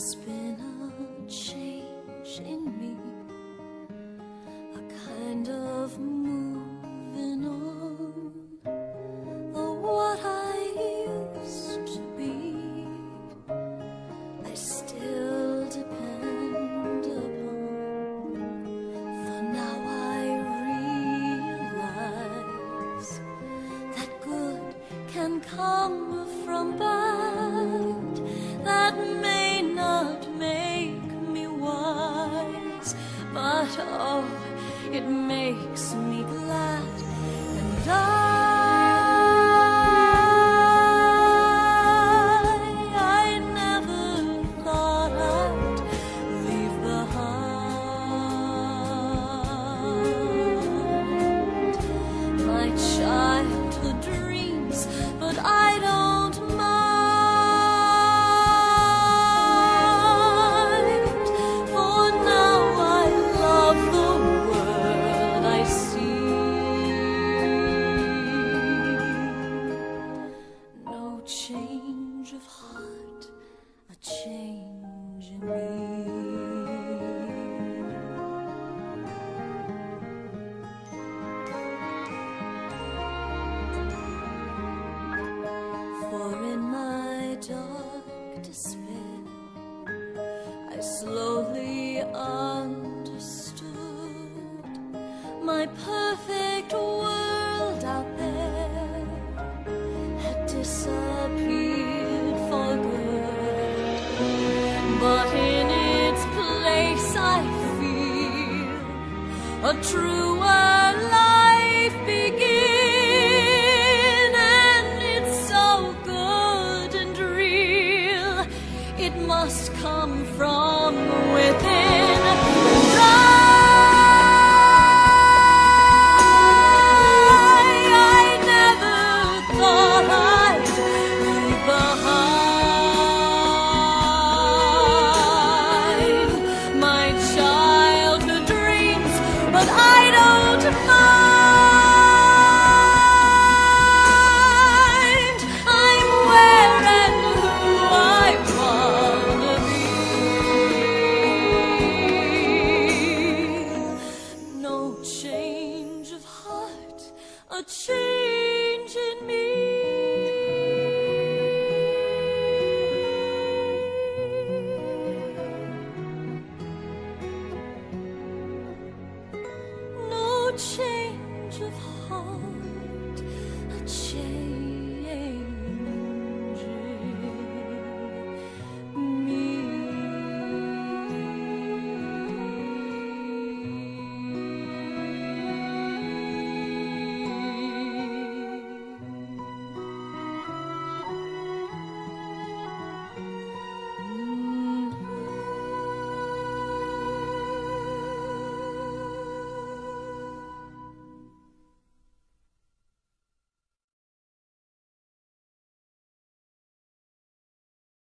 has been a change in me, a kind of moving on of what I used to be. I still depend upon, for now I realize that good can come from bad. Oh, it makes me glad, and I, change of heart, a change in me. For in my dark despair, I slowly understood my perfect world out there had disappeared a true life but I don't mind. I'm where and who I wanna be. No change of heart, a change change of heart, a change.